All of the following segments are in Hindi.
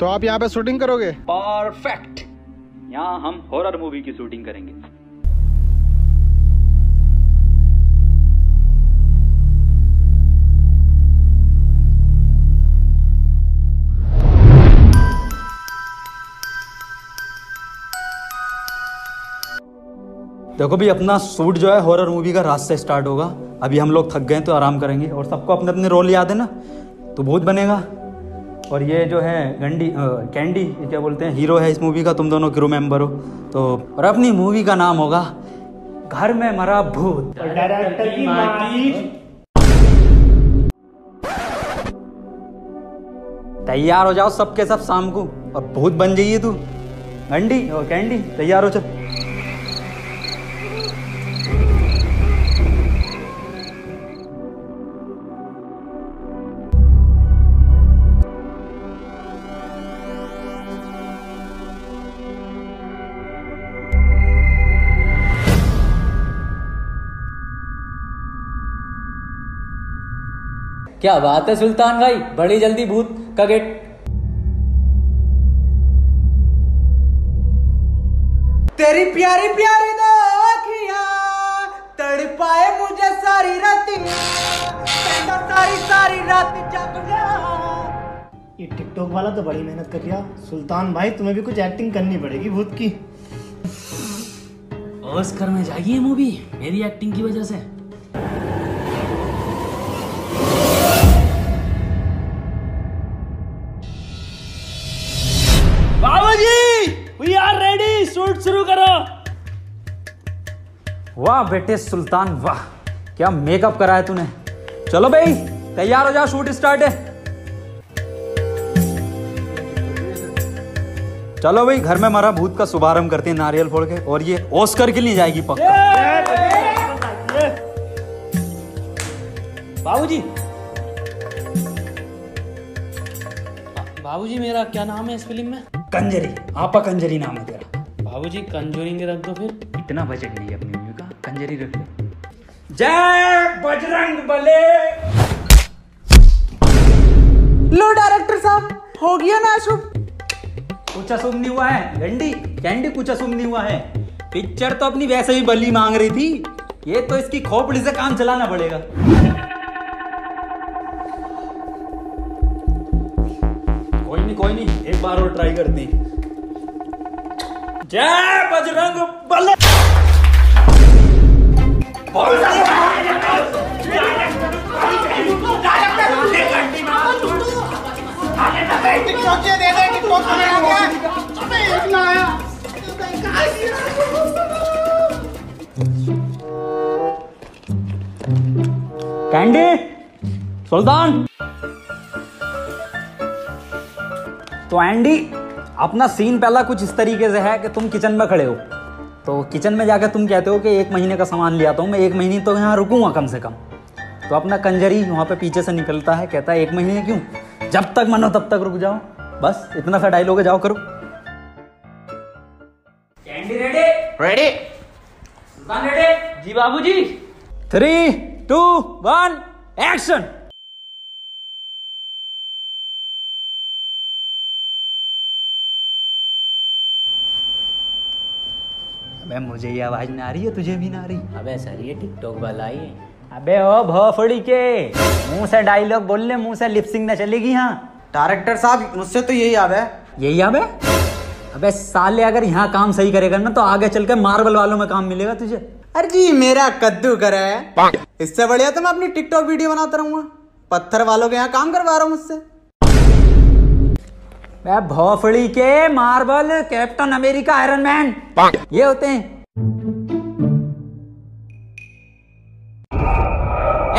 तो आप यहाँ पे शूटिंग करोगे? परफेक्ट यहाँ हम हॉरर मूवी की शूटिंग करेंगे। देखो भी अपना शूट जो है हॉरर मूवी का रात से स्टार्ट होगा। अभी हम लोग थक गए तो आराम करेंगे। और सबको अपने अपने रोल याद है ना? तो भूत बनेगा। और ये जो है गंडी कैंडी, ये क्या बोलते हैं हीरो है इस मूवी का, तुम दोनों क्रू मेंबर हो। तो और अपनी मूवी का नाम होगा घर में मरा भूत। डायरेक्टर की माटी तैयार हो जाओ सबके सब शाम को, और भूत बन जाइए तू। गंडी और कैंडी, तैयार हो चल। क्या बात है सुल्तान भाई? बड़ी जल्दी भूत का गेट। तेरी प्यारी प्यारी दो तड़पाए मुझे सारी रातियाँ। सारी सारी रात जग ये टिकटॉक वाला तो बड़ी मेहनत कर रहा सुल्तान भाई तुम्हें भी कुछ एक्टिंग करनी पड़ेगी भूत की। ऑस्कर में जाइए मूवी मेरी एक्टिंग की वजह से। वाह बेटे सुल्तान वाह क्या मेकअप करा है तूने? चलो भाई तैयार हो जाओ शूट स्टार्ट है। चलो भाई घर में हमारा भूत का शुभारंभ करते हैं नारियल फोड़ के और ये ओस्कर के लिए जाएगी पक्का। बाबूजी। बाबूजी मेरा क्या नाम है इस फ़िल्म में? कंजरी आपा कंजरी नाम है तेरा। बाबूजी कंजूरिंग रख दो फिर। इतना बजट नहीं है अपनी का कंजरी रख। ले जय बजरंग बले। लो डायरेक्टर साहब हो गया ना शुभ। कुछ अशुभ नहीं हुआ है। गंडी कैंडी कुछ अशुभ नहीं हुआ है। पिक्चर तो अपनी वैसे ही बली मांग रही थी। ये तो इसकी खोपड़ी से काम चलाना पड़ेगा। कोई नहीं कोई नहीं एक बार और ट्राई करते हैं। जय बजरंग बले। कैंडी, सुल्तान। तो एंडी, अपना सीन पहला कुछ इस तरीके से है कि तुम किचन में खड़े हो। तो किचन में जाकर तुम कहते हो कि एक महीने का सामान ले आता हूँ मैं एक महीने तो यहाँ रुकूँगा कम से कम। तो अपना कंजरी वहाँ पे पीछे से निकलता है कहता है एक महीने क्यों? जब तक मनो तब तक रुक जाओ। बस इतना सा डायलॉग है जाओ करो। Candy ready ready Sultan ready जी बाबूजी। थ्री टू वन एक्शन अबे मुझे ये आवाज़ ना आ रही है तुझे भी ना आ रही। अबे सर ये टिकटॉक वाला ही है अबे ओ भोफड़ी के। मुँह से डायलॉग बोल ले मुँह से लिपसिंग ना चलेगी यहाँ डायरेक्टर साहब मुझसे तो यही याद है। यही अबे अबे साले अगर यहाँ काम सही करेगा ना तो आगे चल के मार्बल वालों में काम मिलेगा तुझे। अरे जी मेरा कद्दू कर है। इससे बढ़िया तो मैं अपनी टिकटॉक वीडियो बनाता रहूँगा। पत्थर वालों के यहाँ काम करवा रहा हूँ मुझसे। मैं भोफड़ी के Marvel Captain America Iron Man. ये होते हैं।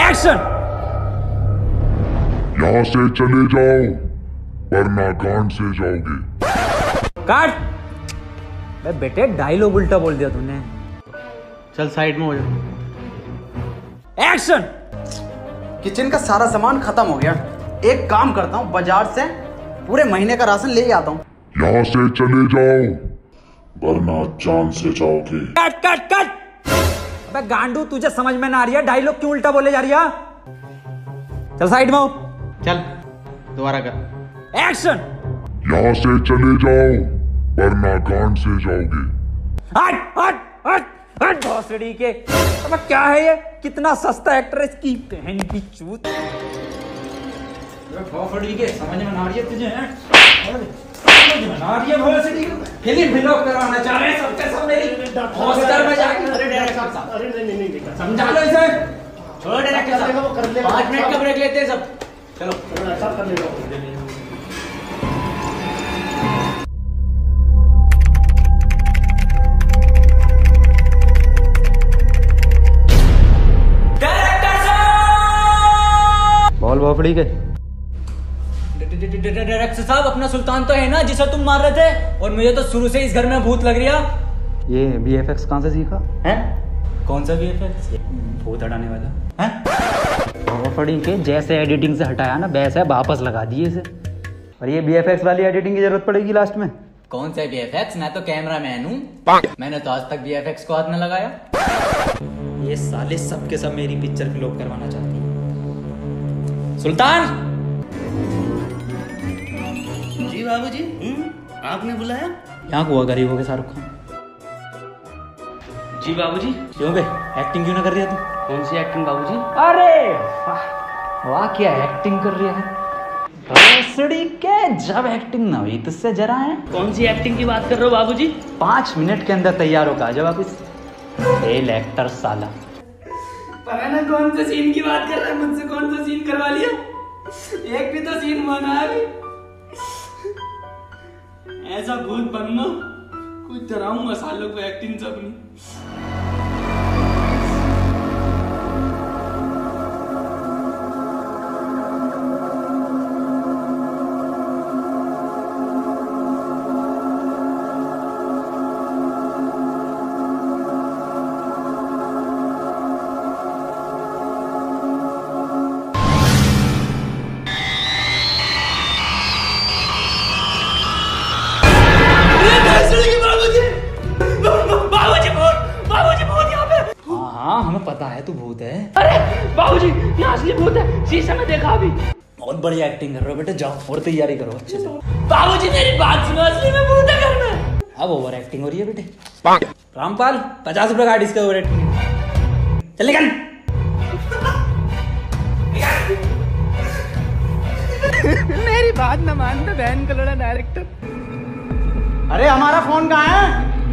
एक्शन यहाँ से चले जाओ वरना गांड से जाओगे। काट बेटे डायलॉग उल्टा बोल दिया तूने। चल साइड में हो जा। एक्शन किचन का सारा सामान खत्म हो गया। एक काम करता हूँ बाज़ार से पूरे महीने का राशन ले आता हूँ। यहाँ से चले जाओ। वरना जान से जाओगे। Cut cut cut. अबे गांडू तुझे समझ में ना आ रही है? डायलॉग क्यों उल्टा बोले जा रही है? चल साइड में चल दोबारा कर। एक्शन यहाँ से चले जाओ। वरना गांड से जाओगे। हट हट हट हट। भोसड़ी के। अबे क्या है ये? कितना सस्ता एक्टर की इसकी बहन की चूत। अबे के समझ में ना आ रही है तुझे समझ में ना रही है भोसड़ी के फ़िल्म फ़िल्म करवाना चाह रहे हैं सबके सब मेरी हॉस्टल में जाके। अरे डायरेक्टर साहब अरे नहीं नहीं नहीं नहीं। समझा लो इसे? छोड़ डायरेक्टर कर वो कर साहब लेगा मिनट का ब्रेक लेते हैं सब। चलो। सब कर लेगा वो। बोल के। डायरेक्टर साहब अपना सुल्तान तो है ना जिसे तुम मार रहे थे? और मुझे तो शुरू से इस घर में भूत लग रहा ये बी एफ़ एक्स कहाँ से सीखा? है? कौन सा वीएफएक्स भूत हटाने वाला। है? के जैसे एडिटिंग से हटाया ना वैसे वापस लगा दिए इसे। और ये बी एफ़ एक्स वाली एडिटिंग की ज़रूरत पड़ेगी लास्ट में। कौन सा वीएफएक्स मैं तो कैमरा मैन हूँ। मैंने तो आज तक वीएफएक्स को हाथ में लगाया। ये साले सब के सब मेरी पिक्चर फ्लॉप करवाना चाहती है। सुल्तान! जी बाबूजी। आपने बुलाया? यहाँ हुआ गरीबों के शाहरुख खान। जी बाबूजी। क्यों बे? एक्टिंग क्यों ना कर रही है तू? कौन सी एक्टिंग बाबूजी? अरे वाह क्या एक्टिंग कर रही है? भोसड़ी के जब एक्टिंग ना हुई तुझसे जरा है? कौन सी एक्टिंग की बात कर रहे हो बाबूजी? पाँच मिनट के अंदर तैयार होगा आ जाओ वापिस। फेल एक्टर साला। पता ना कौन से सीन की बात कर रहा है मुझसे कौन सा सीन करवा लिया? एक भी तो सीन बना है। ऐसा भूत बनना? कुछ डराऊँगा सालों को एक्टिंग सब अपनी एक्टिंग कर रहे हो बेटे? जाओ और तैयारी करो अच्छे से। बाबूजी मेरी बात सुनो असली में भूत है घर में। अब ओवर एक्टिंग हो रही है बेटे। रामपाल पचास रुपए काट इसका ओवर एक्टिंग चल निकल। मेरी बात ना मान तो बहन कलोड़ा डायरेक्टर अरे हमारा फ़ोन कहाँ है?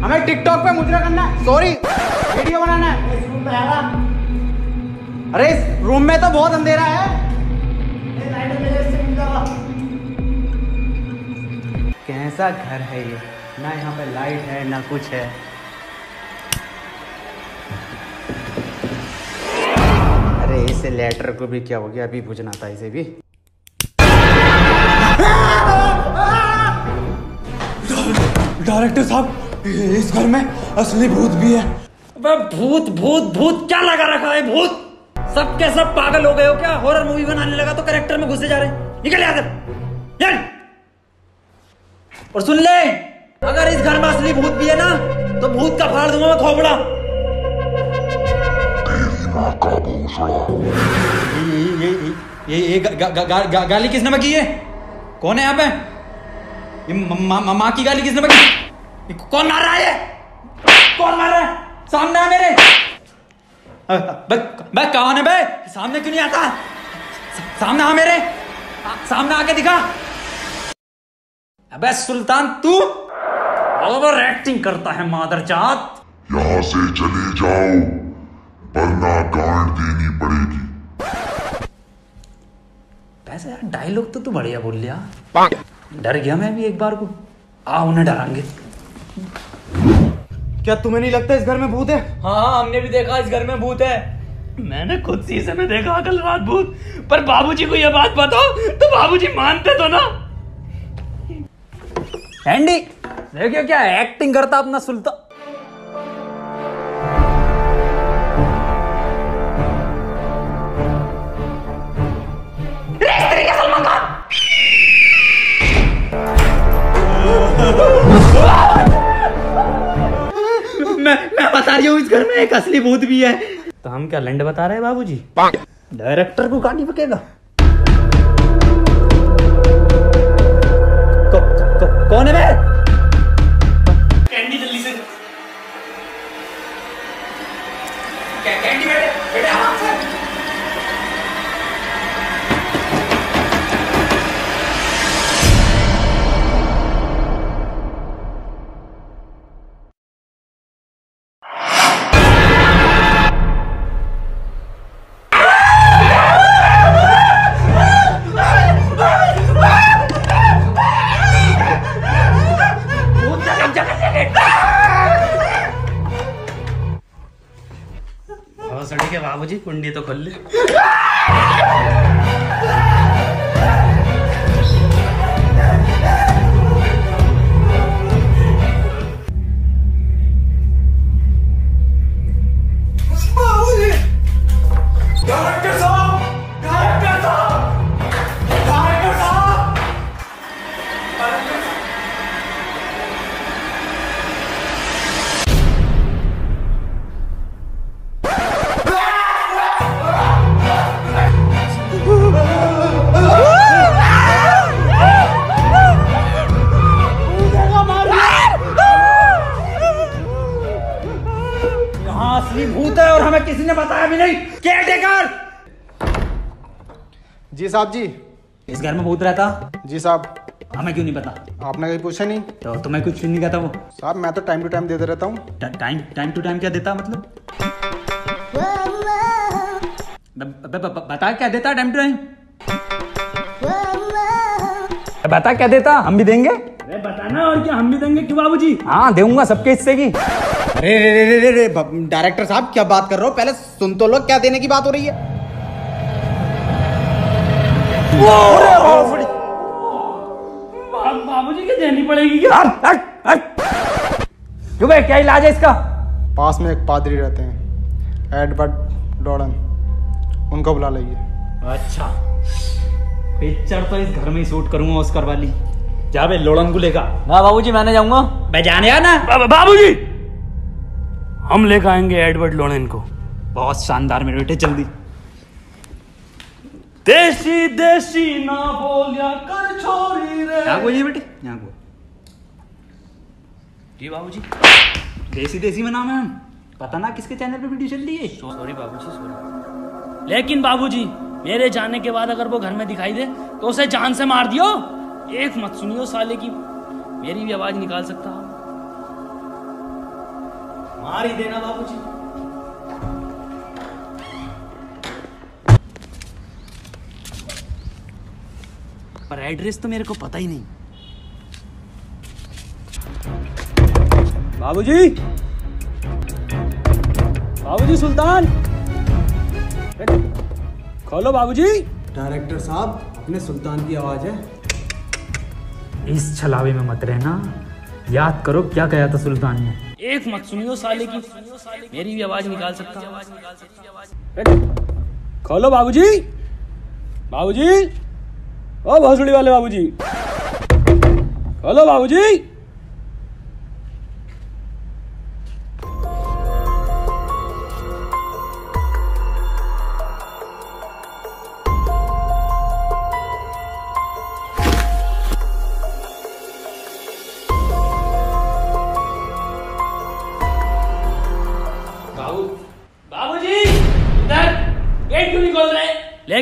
हमें टिकटॉक पे मुजरा करना है। सॉरी वीडियो बनाना है। इस रूम में अरे इस रूम में तो बहुत अंधेरा है। कैसा घर है ये। ना यहाँ पे लाइट है ना कुछ है। अरे इसे लेटर को भी क्या हो गया? अभी पूछना था इसे भी। डायरेक्टर साहब इस घर में असली भूत भी है। अबे भूत भूत भूत क्या लगा रखा है भूत? सब के सब पागल हो गए हो क्या? हॉरर मूवी बनाने लगा तो करेक्टर में घुसे जा रहे हैं। निकल यहाँ से। और सुन ले अगर इस घर में असली भूत भी है ना तो भूत का फाड़ दूँगा मैं खोपड़ा। ये ये ये ये गा, गाली किसने में की है? कौन है यहाँ पे? ये म- की गाली किसने में की? कौन मार रहा है? कौन मार रहा है? सामने आ मेरे। बे कौन है बे? सामने क्यों नहीं आता? सामने आ मेरे। सामने आके दिखा। अबे सुल्तान तू ओवर एक्टिंग करता है मादर जात। यहाँ से चले जाओ वरना गांड देनी पड़ेगी। वैसे यार डायलॉग तो तू बढ़िया बोल लिया। डर गया मैं भी एक बार को। आ उन्हें डरांगे। क्या तुम्हें नहीं लगता इस घर में भूत है? हाँ हाँ हमने भी देखा इस घर में भूत है। मैंने खुद शीशे में देखा कल रात भूत। पर बाबूजी को यह बात बताओ तो बाबूजी मानते तो ना? एंडी देखियो क्या एक्टिंग करता अपना सुल्तान मैं मैं बता रही हूँ इस घर में एक असली भूत भी है। तो हम क्या लंड बता रहे हैं बाबूजी? डायरेक्टर को गाड़ी पकेगा। बाबूजी कुंडी तो खोल ले। जी साहब जी। इस घर में भूत रहता? जी साहब। हमें क्यों नहीं पता? आपने कहीं पूछा नहीं? तो तुम्हें कुछ नहीं कहता वो। साहब मैं तो टाइम टू टाइम देते रहता हूँ। टाइम टाइम टू टाइम क्या देता मतलब? बता क्या देता टाइम टू टाइम बता क्या देता? हम भी देंगे? अरे बताना और क्या हम भी देंगे क्यों बाबूजी? हाँ दूँगा सबके हिस्से की। अरे रे रे रे रे रे डायरेक्टर साहब क्या बात कर रहे हो? पहले सुन तो लो क्या देने की बात हो रही है? बाबूजी की देनी पड़ेगी क्या। क्यों बे क्या इलाज है इसका? पास में एक पादरी रहते हैं एडवर्ड डॉर्डन उनको बुला लीजिए अच्छा। पिक्चर तो इस घर में ही शूट करूँगा ऑस्कर वाली। जा बे लोड़न को लेगा ना बाबूजी मैंने जाऊँगा। मैं जाने ना। बाबूजी! हम लेकर आएँगे एडवर्ड लोड़न को। बहुत शानदार मेरे बेटे जल्दी। देसी देसी ना बोलिया कर छोरी रे। यहाँ को ये बेटे यहाँ को। जी बाबूजी। देसी देसी में नाम है। हम पता ना किसके चैनल पे वीडियो चल रही है? सॉरी बाबूजी सॉरी लेकिन बाबूजी मेरे जाने के बाद अगर वो घर में दिखाई दे तो उसे जान से मार दियो। एक मत सुनियो साले की। मेरी भी आवाज़ निकाल सकता मार ही देना बाबूजी। पर एड्रेस तो मेरे को पता ही नहीं। बाबूजी? बाबूजी सुल्तान? खोलो बाबूजी। डायरेक्टर साहब अपने सुल्तान की आवाज़ है। इस छलावे में मत रहना। याद करो क्या कहा था सुल्तान ने। एक मत सुनियो साले की। मेरी भी आवाज़ निकाल सकता। खोलो बाबूजी। बाबूजी? ओ भोसड़ी वाले बाबूजी। हेलो बाबूजी।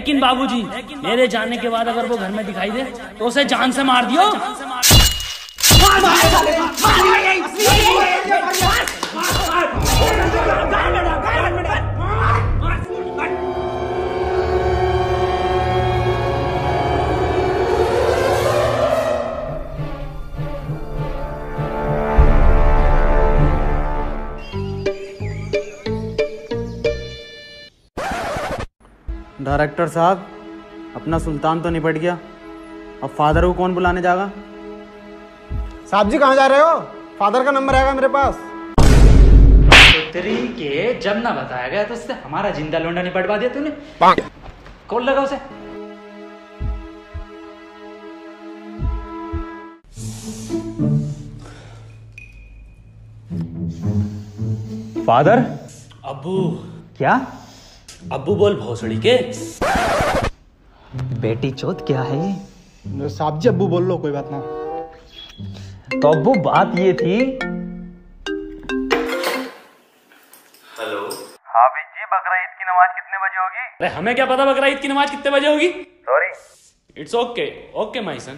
लेकिन बाबूजी मेरे जाने के बाद अगर वो घर में दिखाई दे तो उसे जान से मार दियो डायरेक्टर साहब अपना सुल्तान तो निपट गया। अब फादर को कौन बुलाने जाएगा साहब जी कहाँ जा रहे हो? फादर का नंबर आएगा मेरे पास। तेरी के जब ना बताया गया तो उससे हमारा ज़िंदा लोंडा निपटवा दिया तूने। कौन लगा उसे? फादर? अबू। क्या? अब्बू बोल भोसड़ी के। बेटी चौथ क्या है ये? साहब जी अब्बू बोल लो कोई बात ना। तो अब्बू बात ये थी। हेलो। हाफिज जी बकरा ईद की नमाज़ कितने बजे होगी? अरे हमें क्या पता बकरा ईद की नमाज़ कितने बजे होगी? Sorry it's okay okay my son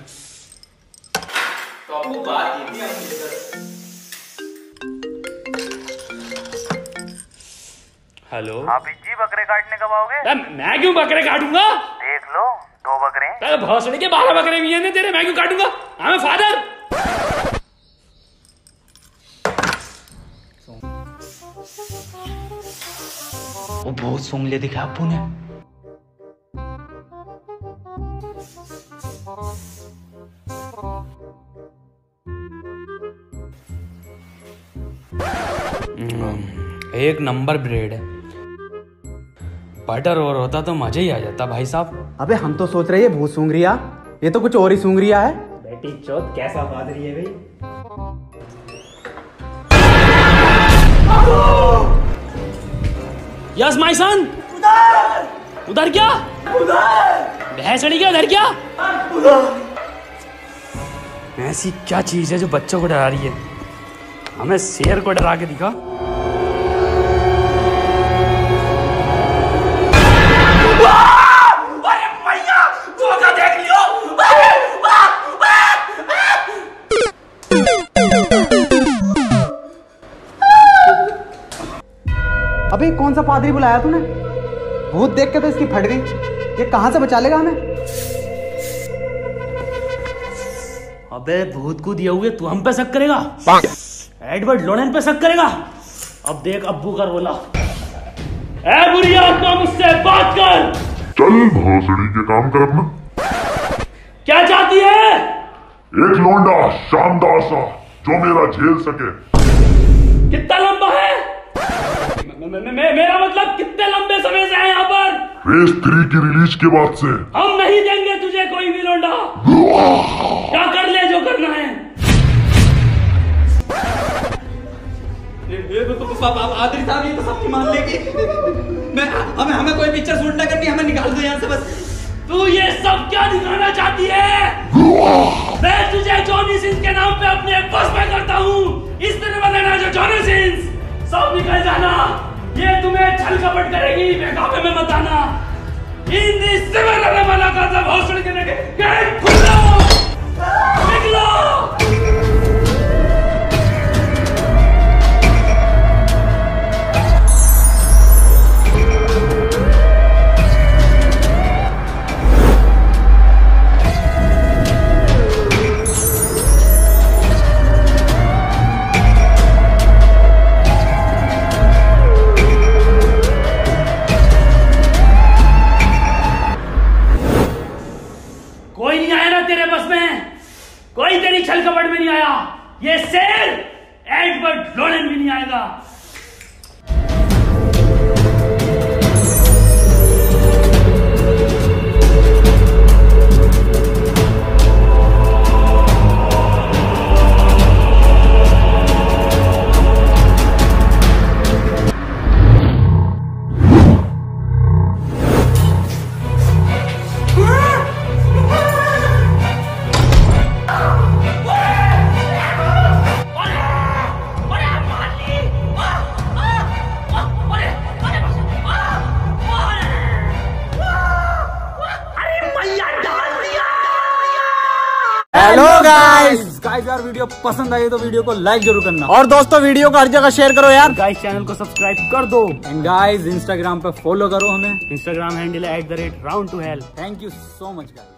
hello. आप जी बकरे काटने कब आओगे? मैं क्यों बकरे काटूँगा? देख लो दो बकरे अरे भोसड़ी के बारह बकरे भी हैं तेरे मैं क्यों काटूँगा? हमें फादर वो बहुत सूंगले दिखा अब्बू ने। एक नंबर ब्रेड है। बटर और होता तो मज़ा ही आ जाता भाई साहब। अबे हम तो सोच रहे हैं भूत सूंघ रिया ये तो कुछ और ही सूंघ रिया है। बेटी चौथ कैसा बात रही है भाई? Yes my son. उधर! उधर क्या? उधर! भैंसड़ी क्या उधर क्या? ऐसी क्या चीज़ है जो बच्चों को डरा रही है? हमें शेर को डरा के दिखा। अबे कौन सा पादरी बुलाया तूने? भूत देख के तो इसकी फट गई। ये कहाँ से बचा लेगा हमें? अबे भूत को दिया हुए तू हम पे शक करेगा? एडवर्ड लोनेन पे शक करेगा? अब देख अब्बू का रोला। ए बुरी आत्मा मुझसे बात कर। चल भोसड़ी के काम कर अपना। क्या चाहती है? एक लोंडा शानदार सा जो मेरा झेल सके कितना लंबा है मे- मे- मे- मेरा मतलब कितने लंबे समय से है यहाँ पर? रेस थ्री की रिलीज़ के बाद से। हम नहीं देंगे तुझे कोई भी लोंडा क्या कर ले जो करना है? आदरी साहब ये तो सबकी मान लेगी मैं हमें हमें कोई पिक्चर शूट ना करनी हमें निकाल दो यहाँ से बस। तू ये सब क्या दिखाना चाहती है? मैं तुझे जॉनी सिंस के नाम पे अपने बस में करता हूँ। इस तरह बताना जो जॉनी सिंस सब निकल जाना। ये तुम्हें छल कपट करेगी बेकाबे में मत आना। इन दिस सिमिलर मना का सब हॉस्टल के खुलो यार वीडियो पसंद आई तो वीडियो को लाइक ज़रूर करना। और दोस्तों वीडियो को हर जगह शेयर करो यार। गाइस चैनल को सब्सक्राइब कर दो। एंड गाइस इंस्टाग्राम पे फॉलो करो हमें। इंस्टाग्राम हैंडल है at the rate round two help thank you so much guys